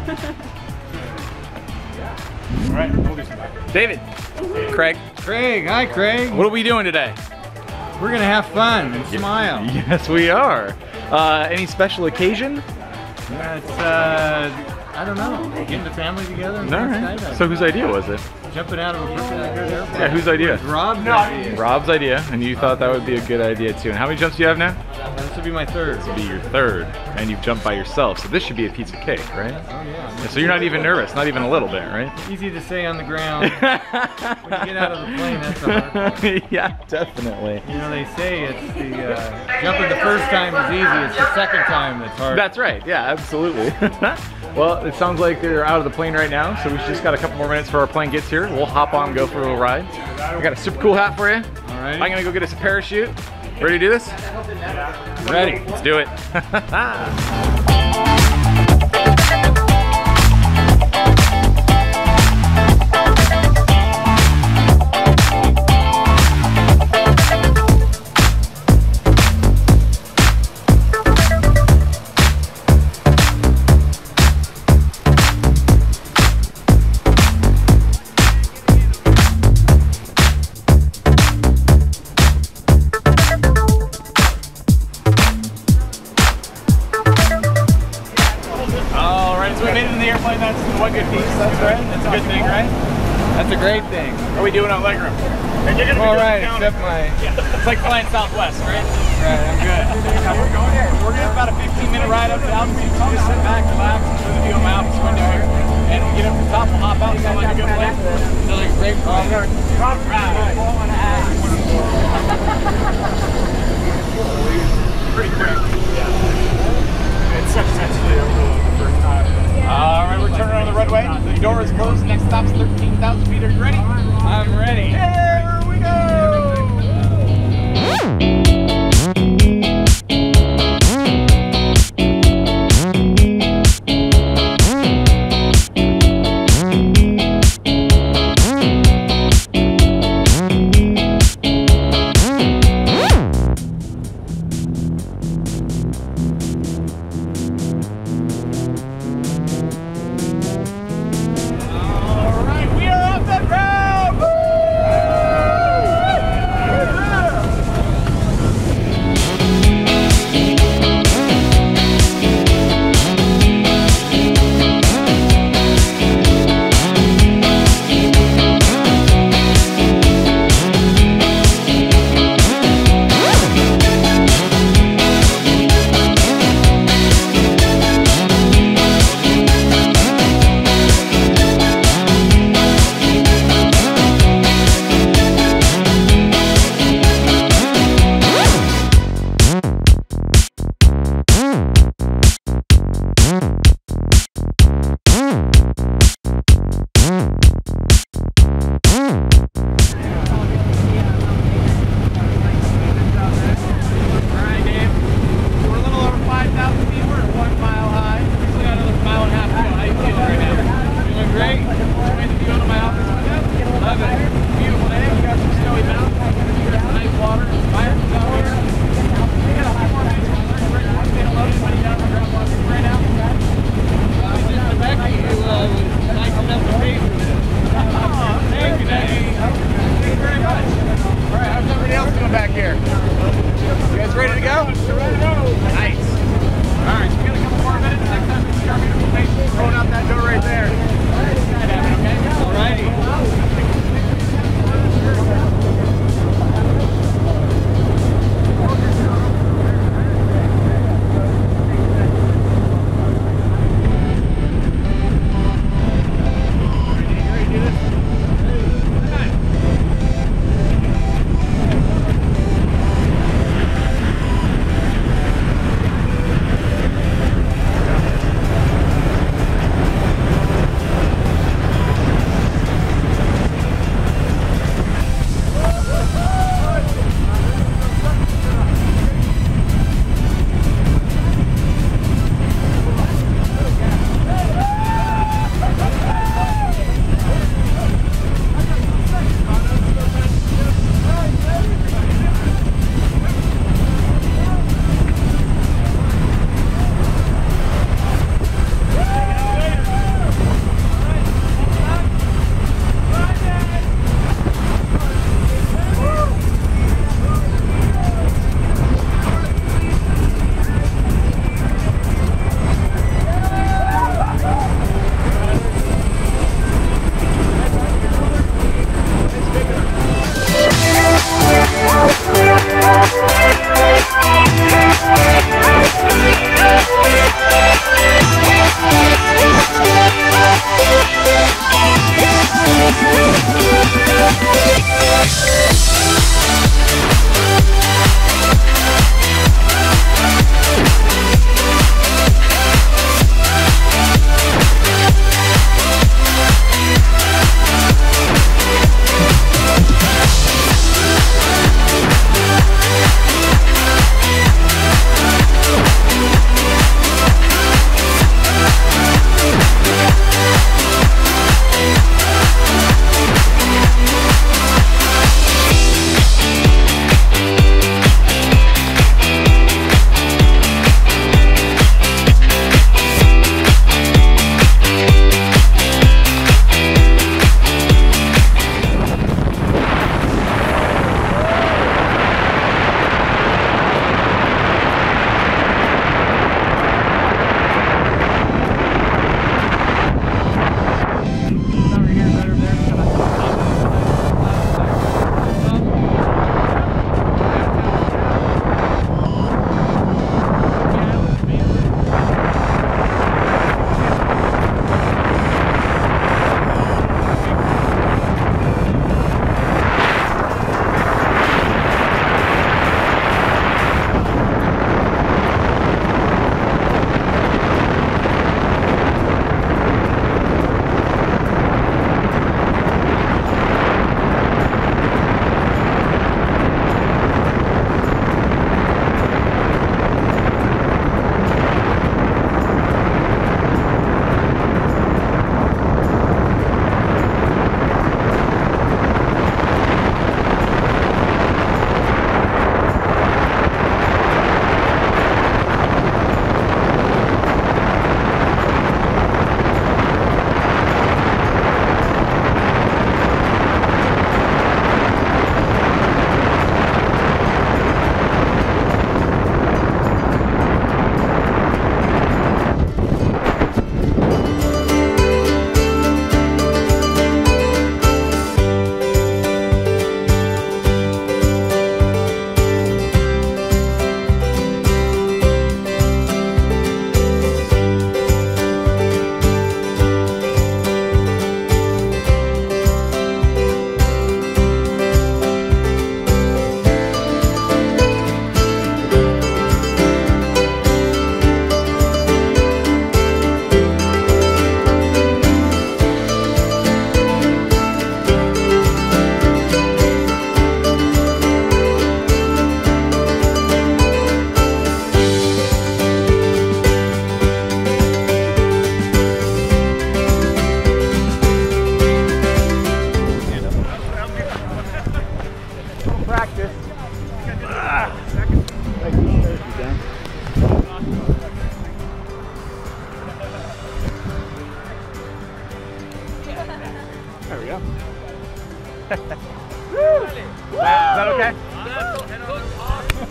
All right. David. Craig. Craig, hi Craig. What are we doing today? We're gonna have fun and smile. Yes, we are. Uh, any special occasion? That's, uh, I don't know, getting the family together. All right. So whose idea was it? Jumping out of a perpendicular airplane. Yeah, whose idea? Rob's idea. Rob's idea, and you thought that would be a good idea too. And how many jumps do you have now? This will be my third. This will be your third, and you've jumped by yourself. So this should be a piece of cake, right? Oh yeah. Yeah, So you're not even nervous, not even a little bit, right? Easy to say on the ground. when you get out of the plane, that's the hard part. yeah, definitely. You know, they say it's the uh, jumping the first time is easy. It's the second time that's hard. That's right. Yeah, absolutely. well, it sounds like they're out of the plane right now, so we've just got a couple more minutes before our plane gets here. We'll hop on and go for a little ride. I got a super cool hat for you. All right. I'm gonna go get us a parachute. Ready to do this? Ready. Let's do it. except my. It's like flying Southwest, right? Right, I'm good. Yeah, we're going here. We're getting about a 15 minute ride up to altitude. Just sit back, relax, enjoy the view of my office window here. And we get up to the top, we'll hop out. And sound like a good place? Sounds like a great place. Pretty quick. It's such sensitive the first time. All right, we're turning on the runway. The door is closed. Next stop's 13,000 feet. Are you ready? I'm ready. Here we go!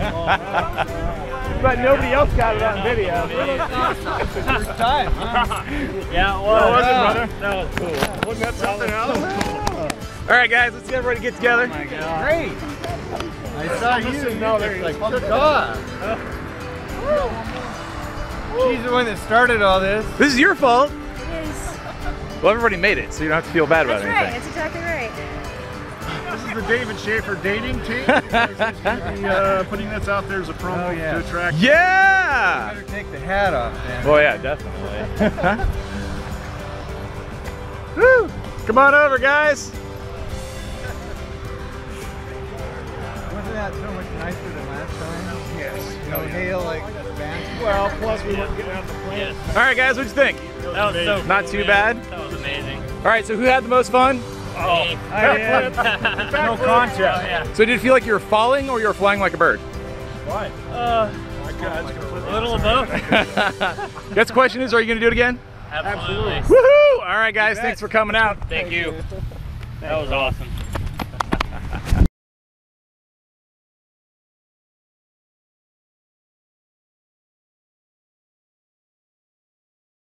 but nobody else got it on video. First time, huh? Yeah, it What was it, was. brother? That was cool. Wasn't that something else? All right, guys, let's get everybody get together. Oh Great. I saw you. No, you they're like, like, fuck off. She's the one that started all this. This is your fault. It is. Well, everybody made it, so you don't have to feel bad about That's right. That's exactly right. This is the David Shaffer dating team. Be, uh, putting this out there as a promo Oh, yeah. to attract. Yeah! Better take the hat off, then. Well, yeah, definitely. Woo! Come on over, guys. Wasn't that so much nicer than last time? Yes. No hail like band. Well, plus we weren't getting out the plane. Yes. All right, guys, what'd you think? That was so Not cool, too man. bad? That was amazing. All right, so who had the most fun? Oh, No Oh, yeah. So did it feel like you were falling or you were flying like a bird? Why? Uh, My God, it's a little of both. Guess the question is, are you gonna do it again? Absolutely. Woohoo! All right, guys, thanks for coming out. Thank you. That was awesome.